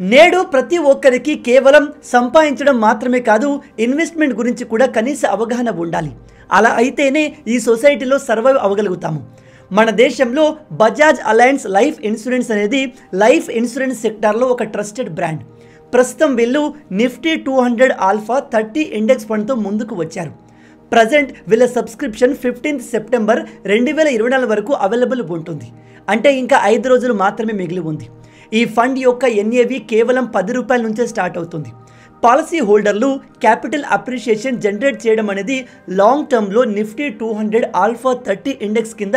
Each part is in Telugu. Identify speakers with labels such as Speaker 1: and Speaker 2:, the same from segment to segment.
Speaker 1: నేడు ప్రతి ఒక్కరికి కేవలం సంపాదించడం మాత్రమే కాదు ఇన్వెస్ట్మెంట్ గురించి కూడా కనీస అవగాహన ఉండాలి. అలా అయితేనే ఈ సొసైటీలో సర్వైవ్ అవ్వగలుగుతాము. మన దేశంలో బజాజ్ అలయన్స్ లైఫ్ ఇన్సూరెన్స్ అనేది లైఫ్ ఇన్సూరెన్స్ సెక్టార్లో ఒక ట్రస్టెడ్ బ్రాండ్. ప్రస్తుతం వీళ్ళు Nifty two hundred alpha thirty index ఫండ్తో ముందుకు వచ్చారు. ప్రజెంట్ వీళ్ళ సబ్స్క్రిప్షన్ ఫిఫ్టీన్త్ సెప్టెంబర్ రెండు వేల ఇరవై నాలుగు వరకు అవైలబుల్ ఉంటుంది. అంటే ఇంకా ఐదు రోజులు మాత్రమే మిగిలి ఉంది. ఈ ఫండ్ యొక్క ఎన్ఏవి కేవలం పది రూపాయల నుంచే స్టార్ట్ అవుతుంది. పాలసీ హోల్డర్లు క్యాపిటల్ అప్రిషియేషన్ జనరేట్ చేయడం అనేది లాంగ్ టర్మ్లో Nifty two hundred alpha thirty index కింద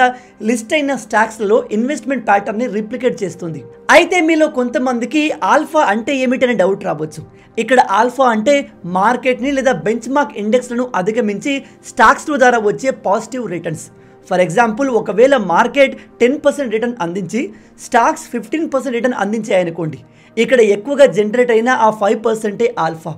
Speaker 1: లిస్ట్ అయిన స్టాక్స్లలో ఇన్వెస్ట్మెంట్ ప్యాటర్న్ని రిప్లికేట్ చేస్తుంది. అయితే మీలో కొంతమందికి ఆల్ఫా అంటే ఏమిటనే డౌట్ రావచ్చు. ఇక్కడ ఆల్ఫా అంటే మార్కెట్ని లేదా బెంచ్ మార్క్ ఇండెక్స్లను అధిగమించి స్టాక్స్ ద్వారా వచ్చే పాజిటివ్ రిటర్న్స్. ఫర్ ఎగ్జాంపుల్ ఒకవేళ మార్కెట్ టెన్ పర్సెంట్ రిటర్న్ అందించి స్టాక్స్ ఫిఫ్టీన్ పర్సెంట్ రిటర్న్ అందించాయనుకోండి ఇక్కడ ఎక్కువగా జనరేట్ అయిన ఆ ఫైవ్ పర్సెంటే ఆల్ఫా.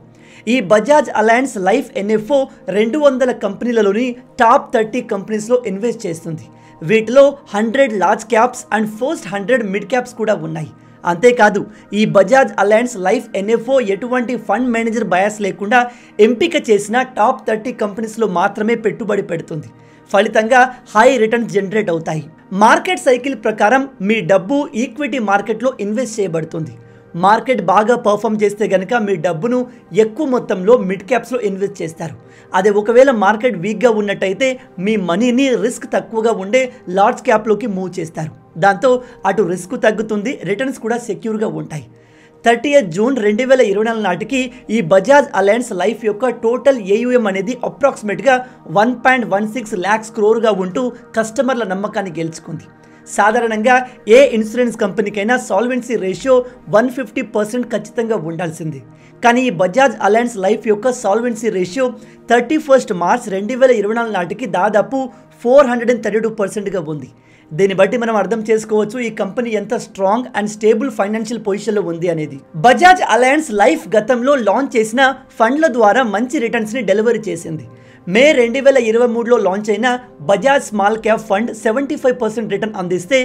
Speaker 1: ఈ బజాజ్ అలయన్స్ లైఫ్ ఎన్ఎఫ్ఓ రెండు వందల కంపెనీలలోని టాప్ థర్టీ కంపెనీస్లో ఇన్వెస్ట్ చేస్తుంది. వీటిలో hundred large caps and first hundred mid caps కూడా ఉన్నాయి. అంతేకాదు ఈ బజాజ్ అలయన్స్ లైఫ్ ఎన్ఎఫ్ఓ ఎటువంటి ఫండ్ మేనేజర్ బయాస్ లేకుండా ఎంపిక చేసిన టాప్ థర్టీ కంపెనీస్లో మాత్రమే పెట్టుబడి పెడుతుంది. ఫలితంగా హై రిటర్న్స్ జనరేట్ అవుతాయి. మార్కెట్ సైకిల్ ప్రకారం మీ డబ్బు ఈక్విటీ మార్కెట్లో ఇన్వెస్ట్ చేయబడుతుంది. మార్కెట్ బాగా పర్ఫామ్ చేస్తే కనుక మీ డబ్బును ఎక్కువ మొత్తంలో మిడ్ క్యాప్స్లో ఇన్వెస్ట్ చేస్తారు. అదే ఒకవేళ మార్కెట్ వీక్గా ఉన్నట్టయితే మీ మనీని రిస్క్ తక్కువగా ఉండే లార్జ్ క్యాప్లోకి మూవ్ చేస్తారు. దాంతో అటు రిస్క్ తగ్గుతుంది రిటర్న్స్ కూడా సెక్యూర్గా ఉంటాయి. థర్టీ జూన్ రెండు వేల ఇరవై నాలుగు నాటికి ఈ బజాజ్ అలయన్స్ లైఫ్ యొక్క టోటల్ ఏయుఎం అనేది అప్రాక్సిమేట్గా one point one six lakhs క్రోర్గా ఉంటూ కస్టమర్ల నమ్మకాన్ని గెలుచుకుంది. సాధారణంగా ఏ insurance కంపెనీకైనా solvency ratio one fifty percent ఖచ్చితంగా ఉండాల్సింది. కానీ ఈ బజాజ్ అలయన్స్ లైఫ్ యొక్క solvency ratio thirty first March రెండు వేల ఇరవై నాలుగు నాటికి దాదాపు four hundred and thirty two పర్సెంట్గా ఉంది. దీన్ని బట్టి మనం అర్థం చేసుకోవచ్చు ఈ కంపెనీ ఎంత స్ట్రాంగ్ అండ్ స్టేబుల్ ఫైనాన్షియల్ పొజిషన్లో ఉంది అనేది. బజాజ్ అలయన్స్ లైఫ్ గతంలో లాంచ్ చేసిన ఫండ్ల ద్వారా మంచి రిటర్న్స్ని డెలివరీ చేసింది. మే రెండు వేల ఇరవై మూడులో లాంచ్ అయిన Bajaj small cap fund seventy five percent return అందిస్తే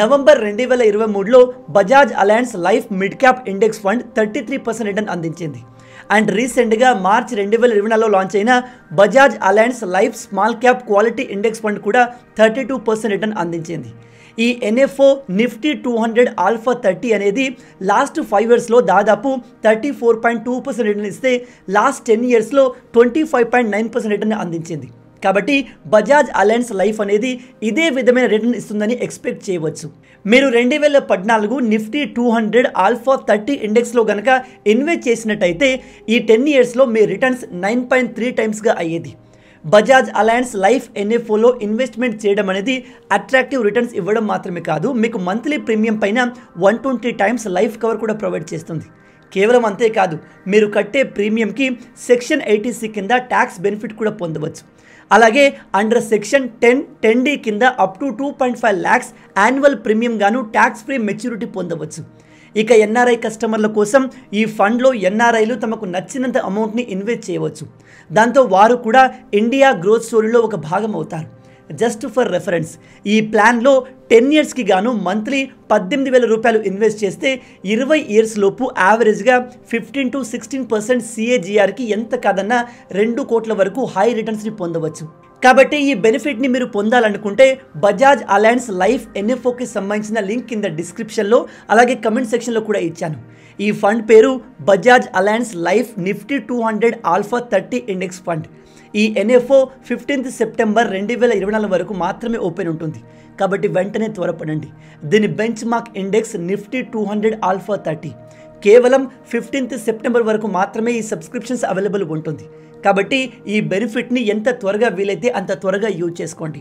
Speaker 1: నవంబర్ రెండు వేల ఇరవై మూడులో Bajaj Allianz life mid cap index fund thirty three percent return అందించింది. అండ్ రీసెంట్గా మార్చ్ రెండు వేల ఇరవై నాలుగులో లాంచ్ అయిన Bajaj Allianz life small cap quality index fund కూడా థర్టీ టూ పర్సెంట్ రిటర్న్ అందించింది. ఈ NFO Nifty two hundred alpha thirty అనేది లాస్ట్ ఫైవ్ ఇయర్స్లో దాదాపు thirty four point two percent return ఇస్తే లాస్ట్ టెన్ ఇయర్స్లో twenty five point nine percent return అందించింది. కాబట్టి బజాజ్ అలయన్స్ లైఫ్ అనేది ఇదే విధమైన రిటర్న్ ఇస్తుందని ఎక్స్పెక్ట్ చేయవచ్చు. మీరు రెండు వేల పద్నాలుగు Nifty two hundred alpha thirty ఇండెక్స్లో కనుక ఇన్వెస్ట్ చేసినట్టయితే ఈ టెన్ ఇయర్స్లో మీ రిటర్న్స్ నైన్ పాయింట్ త్రీ టైమ్స్గా అయ్యేది. బజాజ్ అలయన్స్ లైఫ్ ఎన్ఎఫ్ఓలో ఇన్వెస్ట్మెంట్ చేయడం అనేది అట్రాక్టివ్ రిటర్న్స్ ఇవ్వడం మాత్రమే కాదు మీకు మంత్లీ ప్రీమియం పైన one twenty times life cover కూడా ప్రొవైడ్ చేస్తుంది. కేవలం అంతేకాదు మీరు కట్టే ప్రీమియంకి సెక్షన్ ఎయిటీసీ కింద ట్యాక్స్ బెనిఫిట్ కూడా పొందవచ్చు. అలాగే under section ten ten D కింద up to two point five lakhs annual premium గాను ట్యాక్స్ ఫ్రీ మెచ్యూరిటీ పొందవచ్చు. ఇక ఎన్ఆర్ఐ కస్టమర్ల కోసం ఈ ఫండ్లో ఎన్ఆర్ఐలు తమకు నచ్చినంత అమౌంట్ని ఇన్వెస్ట్ చేయవచ్చు. దాంతో వారు కూడా ఇండియా గ్రోత్ స్టోరీలో ఒక భాగం అవుతారు. Just for reference. ఈ ప్లాన్లో టెన్ ఇయర్స్కి గాను మంత్లీ పద్దెనిమిది వేల రూపాయలు ఇన్వెస్ట్ చేస్తే ఇరవై ఇయర్స్ లోపు యావరేజ్గా ఫిఫ్టీన్ టు సిక్స్టీన్ పర్సెంట్ సిఏజీఆర్కి ఎంత కాదన్నా రెండు కోట్ల వరకు హై రిటర్న్స్ని పొందవచ్చు. కాబట్టి ఈ బెనిఫిట్ని మీరు పొందాలనుకుంటే బజాజ్ అలయన్స్ లైఫ్ ఎన్ఎఫ్ఓకి సంబంధించిన లింక్ కింద డిస్క్రిప్షన్లో అలాగే కమెంట్ సెక్షన్లో కూడా ఇచ్చాను. ఈ ఫండ్ పేరు Bajaj Allianz life Nifty two hundred alpha thirty index fund. ఈ ఎన్ఎఫ్ఓ ఫిఫ్టీన్త్ సెప్టెంబర్ రెండు వేల ఇరవై నాలుగు వరకు మాత్రమే ఓపెన్ ఉంటుంది. కాబట్టి వెంటనే త్వరపడండి. దీని benchmark index Nifty two hundred alpha thirty. కేవలం ఫిఫ్టీన్త్ సెప్టెంబర్ వరకు మాత్రమే ఈ సబ్స్క్రిప్షన్స్ అవైలబుల్ ఉంటుంది. కాబట్టి ఈ బెనిఫిట్ని ఎంత త్వరగా వీలైతే అంత త్వరగా యూజ్ చేసుకోండి.